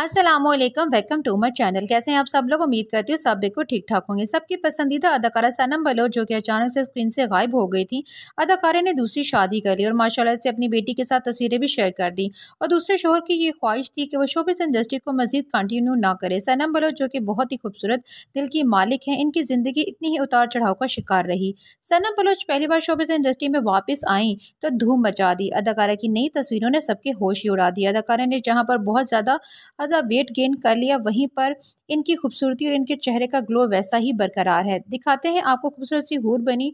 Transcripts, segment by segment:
Aslam welcome to my channel कैसे हैं आप सब लोग? उम्मीद करती हूँ सब बिल्कुल ठीक ठाक होंगे। सबकी पसंदीदा अदाकारा सनम बलोच जो कि अचानक से स्क्रीन से गायब हो गई थी। अदाकारा ने दूसरी शादी कर ली और माशाल्लाह से अपनी बेटी के साथ तस्वीरें भी शेयर कर दी। और दूसरे शोहर की ये ख्वाहिश थी कि वो शोबिस इंडस्ट्री को मजीद कंटिन्यू ना करे। सनम बलोच जो कि बहुत ही खूबसूरत दिल की मालिक हैं। इनकी ज़िंदगी इतनी ही उतार चढ़ाव का शिकार रही। सनम बलोच पहली बार शोबिस इंडस्ट्री में वापस आई तो धूम मचा दी। अदाकारा की नई तस्वीरों ने सबके होश ही उड़ा दी अदाकारा ने जहाँ पर बहुत ज़्यादा ज़्यादा वेट गेन कर लिया, वहीं पर इनकी खूबसूरती और इनके चेहरे का ग्लो वैसा ही बरकरार है। दिखाते हैं आपको खूबसूरत सी हूर बनी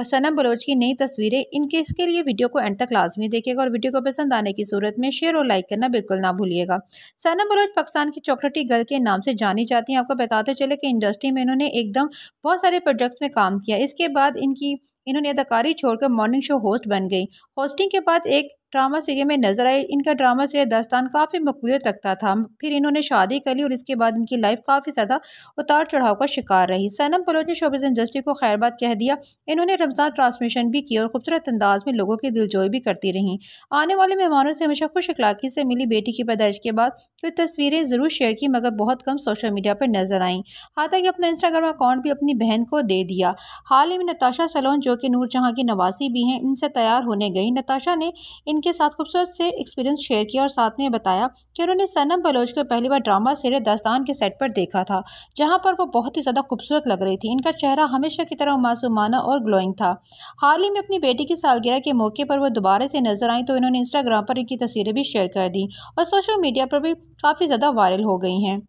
सनम बलोच की नई तस्वीरें। इनके, इसके लिए वीडियो को एंड तक लाजमी देखेगा और वीडियो को पसंद आने की सूरत में शेयर और लाइक करना बिल्कुल ना भूलिएगा। सनम बलोच पाकिस्तान की चॉकलेटी गर्ल के नाम से जानी जाती हैं। आपको बताते चले कि इंडस्ट्री में इन्होंने एकदम बहुत सारे प्रोजेक्ट्स में काम किया। इसके बाद इनकी इन्होंने अदाकारी छोड़कर मॉर्निंग शो होस्ट बन गई। होस्टिंग के बाद एक ड्रामा सीरियल में नज़र आई। इनका ड्रामा सीरियल दस्तान काफ़ी मकबूलियत रखता था। फिर इन्होंने शादी कर ली और इसके बाद इनकी लाइफ काफ़ी ज़्यादा उतार चढ़ाव का शिकार रही। सनम बलोच ने शोबिस इंडस्ट्री को खैरबाद कह दिया। इन्होंने रमज़ान ट्रांसमिशन भी की और खूबसूरत अंदाज में लोगों की दिलजोई भी करती रहीं। आने वाले मेहमानों से हमेशा खुश अखलाकी से मिली बेटी की पैदाइश के बाद कुछ तस्वीरें ज़रूर शेयर की, मगर बहुत कम सोशल मीडिया पर नज़र आईं। हालाँकि अपना इंस्टाग्राम अकाउंट भी अपनी बहन को दे दिया। हाल ही में नताशा सलोन जो कि नूरजहाँ की नवासी भी हैं, इनसे तैयार होने गई। नताशा ने इनके साथ खूबसूरत से एक्सपीरियंस शेयर किया और साथ में बताया कि उन्होंने सनम बलोच को पहली बार ड्रामा सीरियल दास्तान के सेट पर देखा था, जहाँ पर वो बहुत ही ज़्यादा खूबसूरत लग रही थी। इनका चेहरा हमेशा की तरह मासूमाना और ग्लोइंग था। हाल ही में अपनी बेटी की सालगिरह के मौके पर वो दोबारा से नज़र आई तो इन्होंने इंस्टाग्राम पर इनकी तस्वीरें भी शेयर कर दी और सोशल मीडिया पर भी काफ़ी ज़्यादा वायरल हो गई हैं।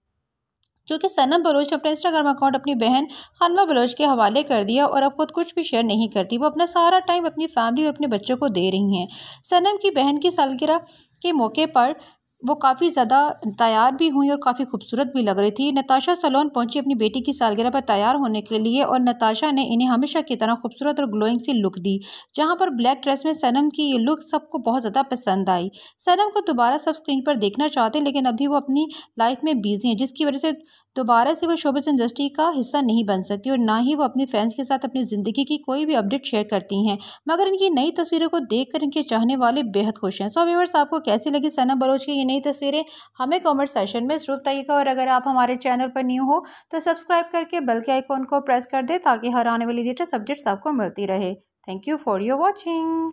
जो कि सनम बलोच ने अपना इंस्टाग्राम अकाउंट अपनी बहन खानमा बलोच के हवाले कर दिया और अब खुद कुछ भी शेयर नहीं करती। वो अपना सारा टाइम अपनी फैमिली और अपने बच्चों को दे रही हैं। सनम की बहन की सालगिरह के मौके पर वो काफ़ी ज़्यादा तैयार भी हुई और काफ़ी खूबसूरत भी लग रही थी। नताशा सलोन पहुँची अपनी बेटी की सालगिरह पर तैयार होने के लिए और नताशा ने इन्हें हमेशा की तरह खूबसूरत और ग्लोइंग सी लुक दी, जहाँ पर ब्लैक ड्रेस में सनम की ये लुक सबको बहुत ज़्यादा पसंद आई। सनम को दोबारा सब स्क्रीन पर देखना चाहते हैं, लेकिन अभी वो अपनी लाइफ में बिज़ी हैं, जिसकी वजह से दोबारा से वो शोबिस इंडस्ट्री का हिस्सा नहीं बन सकती और ना ही वो अपनी फैंस के साथ अपनी ज़िंदगी की कोई भी अपडेट शेयर करती हैं। मगर इनकी नई तस्वीरों को देखकर इनके चाहने वाले बेहद खुश हैं। सो व्यूवर्स आपको कैसी लगी सनम बलोच की नई तस्वीरें हमें कमेंट सेशन में ज़रूर बताइएगा। और अगर आप हमारे चैनल पर न्यू हो तो सब्सक्राइब करके बेल के आइकॉन को प्रेस कर दे ताकि हर आने वाली लेटेस्ट अपडेट्स आपको मिलती रहे। Thank you for your watching